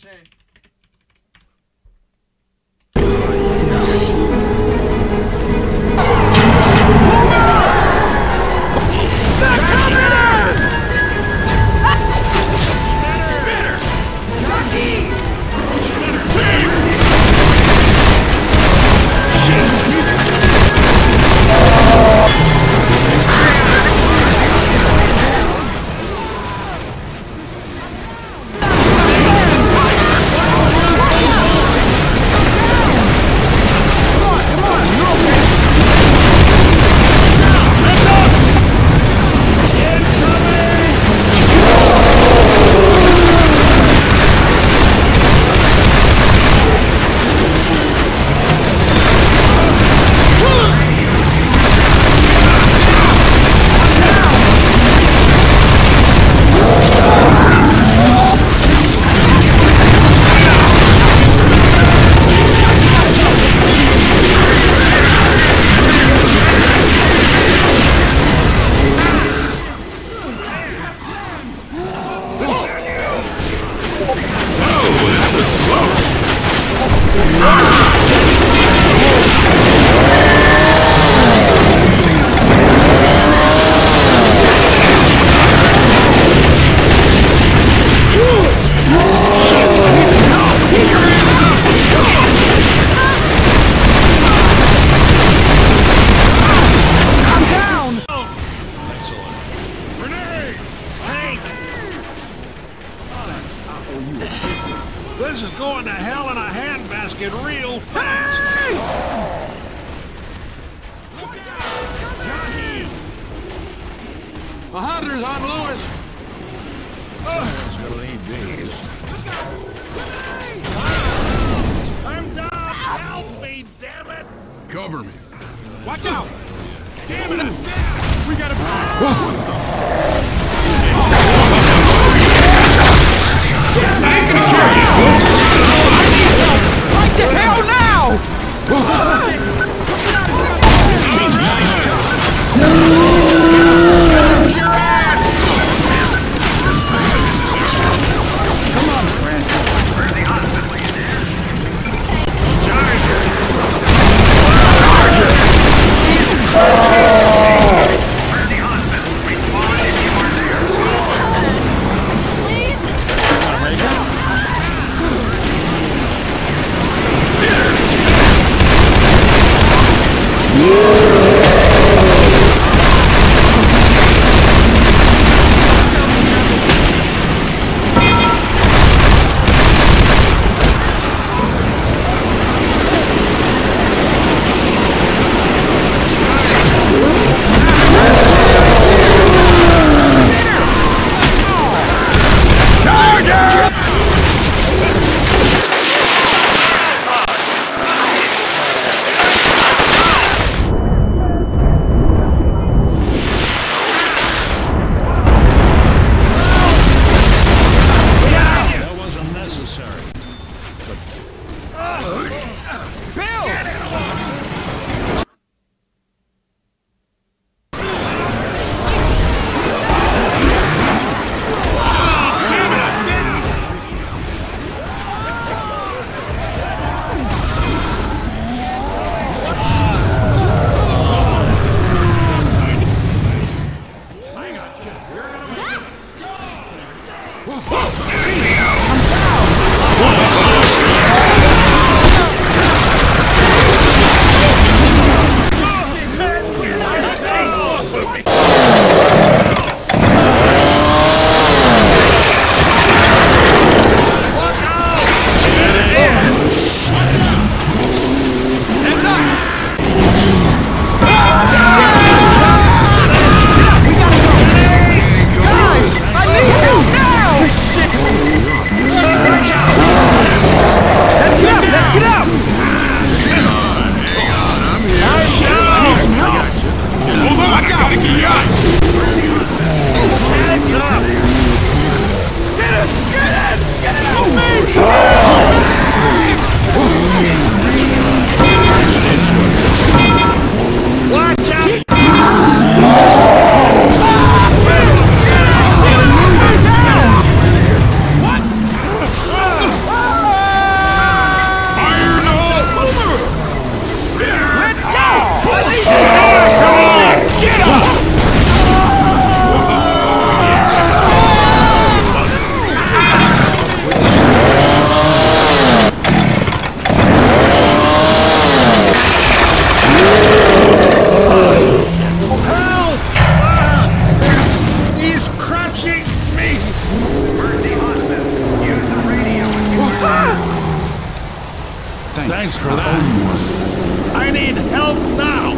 Shane. or you are busy. This is going to hell in a handbasket real fast. Hey! The hunter's on Louis. Someone's gonna need these. I'm down. Help me, damn it. Cover me. Watch out. Damn it, We gotta pass. for that. I need help now!